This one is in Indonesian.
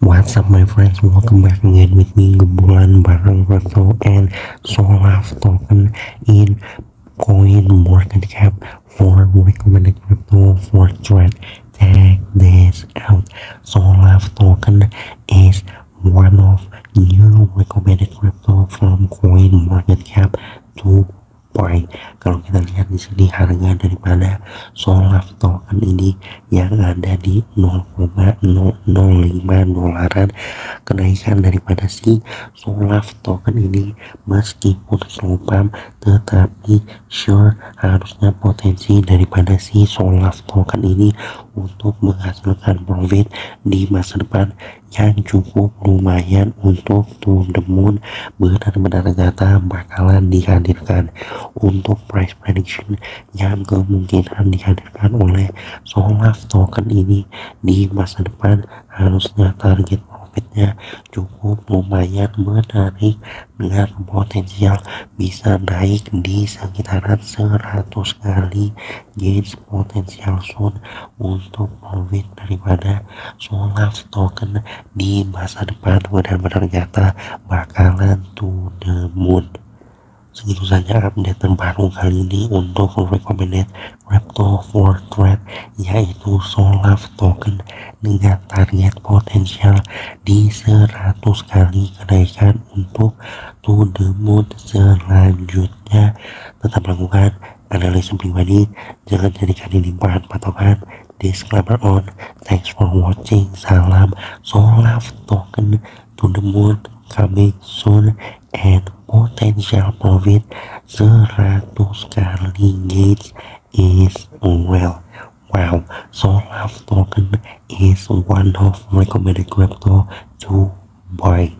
What's up my friends, welcome back again with me Gebulan bareng Reto and Solaf token in coin market cap for recommended crypto for trade check this out. Solaf token is one of new recommended crypto from coin market cap to buy kalau kita lihat di sini harga daripada Solaf token ini yang ada di 0,005 dolaran. Kenaikan daripada si Solaf token ini meskipun slow pump tetapi sure harusnya potensi daripada si Solaf token ini untuk menghasilkan profit di masa depan yang cukup lumayan untuk to the benar-benar data bakalan dihadirkan. Untuk price prediction yang kemungkinan dihadirkan oleh Solaf token ini di masa depan harusnya target profitnya cukup lumayan menarik dengan potensial bisa naik di sekitaran 100 kali gains potensial soon untuk profit daripada Solaf token di masa depan. Benar-benar nyata bakalan to the moon segitu saja update terbaru kali ini untuk recommended crypto for trade yaitu Solaf token dengan target potensial di 100 kali kenaikan untuk to the moon selanjutnya. Tetap lakukan analisa pribadi jangan jadikan ini bahan patokan. Disclaimer on thanks for watching. Salam Solaf token to the moon coming soon and potential profit 100 kali gains is well wow Solaf token is one of recommended crypto to buy